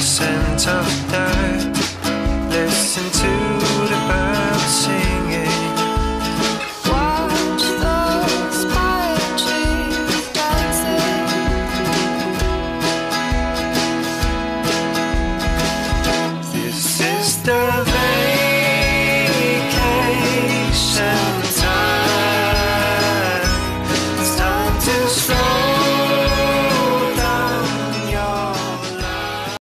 the scent of dirt.